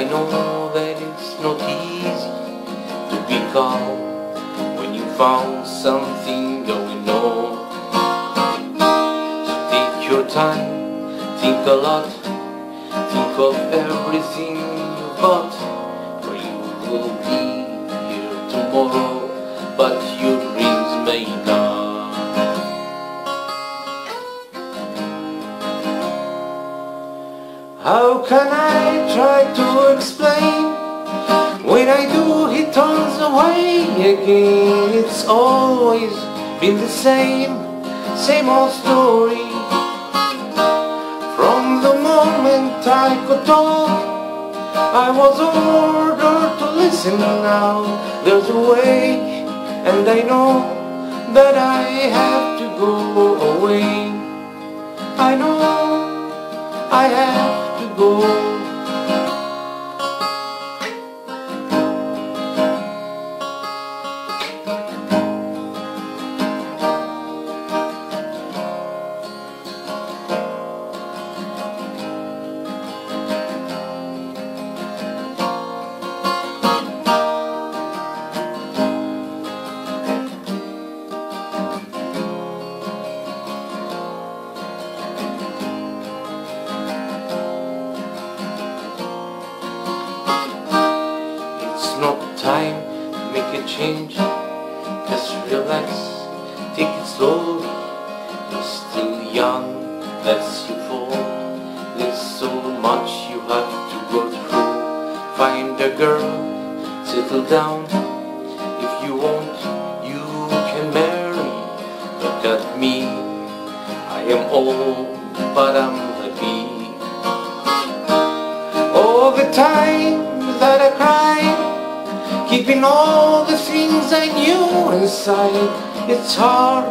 I know that it's not easy to be calm when you found something going on. So take your time, think a lot, think of everything you've got, for you will be here tomorrow, but your dreams may not. How can I try to explain When I do he turns away again. It's always been the same, same old story. From the moment I could talk I was ordered to listen now. There's a way and I know that I have to go away. I know I have to change. Just relax, take it slowly. You're still young, that's your fault. There's so much you have to go through. Find a girl, settle down. If you want, you can marry. Look at me, I am old, but I'm happy. All the time that I cried Keeping all the things I knew inside. It's hard,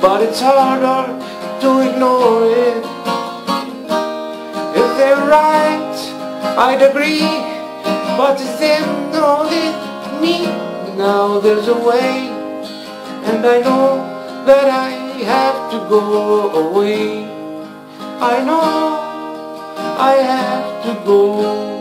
but it's harder to ignore it. If they're right, I'd agree But it's them, not it, me Now there's a way And I know that I have to go away. I know I have to go